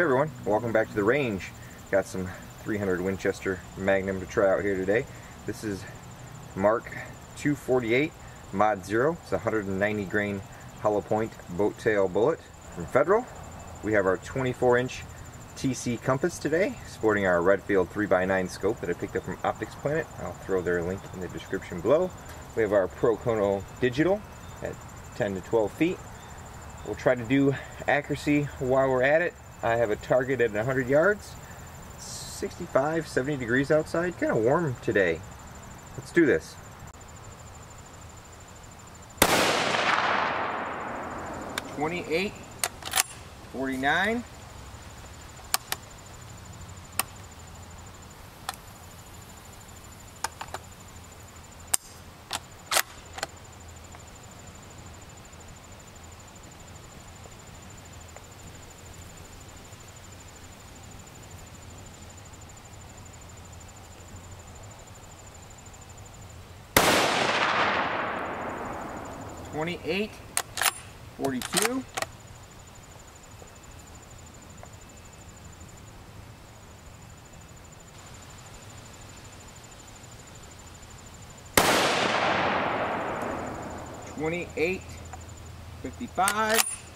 Hey everyone, welcome back to the range. Got some 300 Winchester Magnum to try out here today. This is Mark 248 Mod Zero. It's a 190 grain hollow point boat tail bullet from Federal. We have our 24 inch TC compass today, sporting our Redfield 3x9 scope that I picked up from Optics Planet. I'll throw their link in the description below. We have our ProChrono Digital at 10 to 12 feet. We'll try to do accuracy while we're at it. I have a target at 100 yards. 65, 70 degrees outside. Kind of warm today. Let's do this. Twenty-eight, forty-nine. 28, 42. Twenty-eight, fifty-five.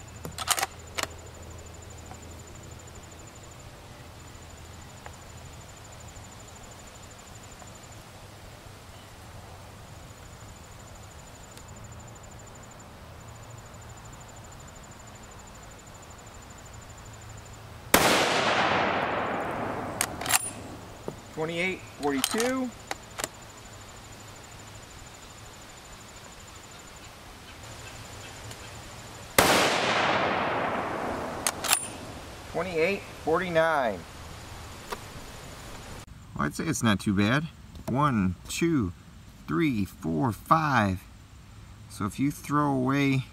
28, 42. Twenty-eight, forty-nine. Well, I'd say it's not too bad. One, two, three, four, five. So if you throw away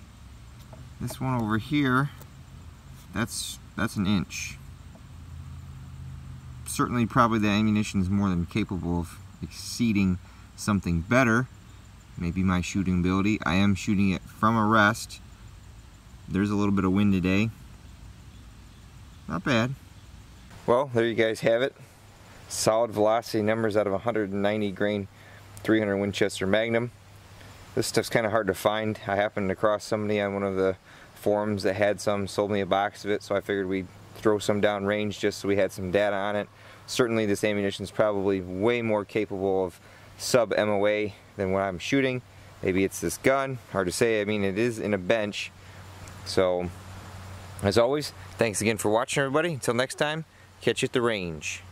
this one over here, that's that's an inch certainly probably the ammunition is more than capable of exceeding something better. Maybe my shooting ability. I am shooting it from a rest. There's a little bit of wind today. Not bad. Well, there you guys have it. Solid velocity numbers out of 190 grain 300 Winchester Magnum. This stuff's kind of hard to find. I happened across somebody on one of the forums that had some, sold me a box of it, so I figured we'd throw some down range just so we had some data on it. Certainly this ammunition is probably way more capable of sub MOA than what I'm shooting. Maybe it's this gun, hard to say. I mean, it is in a bench. So, as always, thanks again for watching everybody. Until next time, catch you at the range.